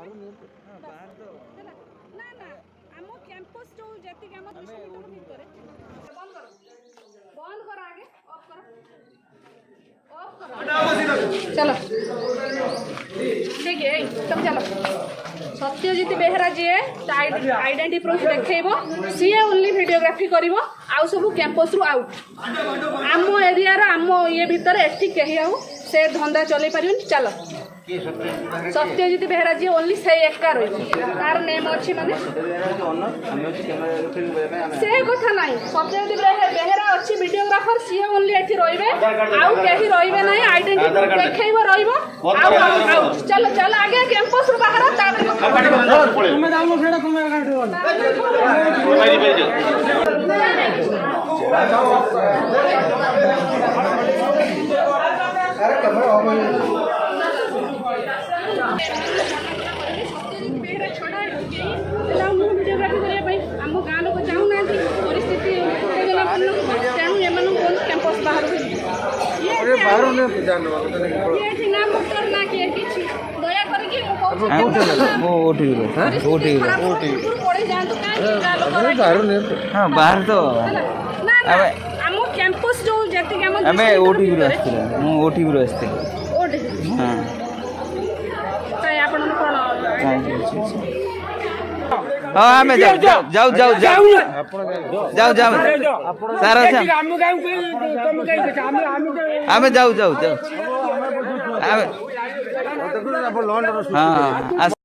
ବାହାରୁ ହେଲା ନା ନା ଆମ କ୍ୟାମ୍ପସ୍ ଯେଉଁ ଯେତିକି ଆମ ଦୁଇଶହ ମିଟର ଭିତରେ ବନ୍ଦ କର ବନ୍ଦ କର ଆଗେ চলো দেখি এই তুমি চলো সত্যজিৎ বেহেরা যিয়ে আইডেন্টি প্রুফ দেখাইব সি ওনলি ভিডিওগ্রাফি করব আউ ক্যাম্পস রু আউট আম এরিয়ার আম ইয়ে ভিতরে এটি কে আউ সে ধন্দা চলাই পারিবেন চলো বেহরা বেহরাজি ওনলি সেই একা রয়েছে তার নেম অছি মানে সে কথা নাই সত্যজিৎ বেহরা বেহরা অছি ভিডিওগ্রাফার সিয়ে ওনলি এটি রইবে আউ কেহি রইবে নাই আইডেন্টিটি দেখাইব রইব আউ আউ চলো চলো আগে ক্যাম্পাস রু বাহার তারপরে তুমি দাও সেটা তুমি কাটি না ଆମ କ୍ୟାମ୍ପସ୍ ମୁଁ ଯେଉଁ ଯେତିକି ଆମେ ଓଟିଭିରୁ ଆସିଥିଲି ମୁଁ ଓଟିଭିରୁ ଆସିଥିଲି ହଁ હા અમે જાવ જાવ જાવ જાવ જાવ જાવ સારા છે અમે જાવ જાવ જાવ હા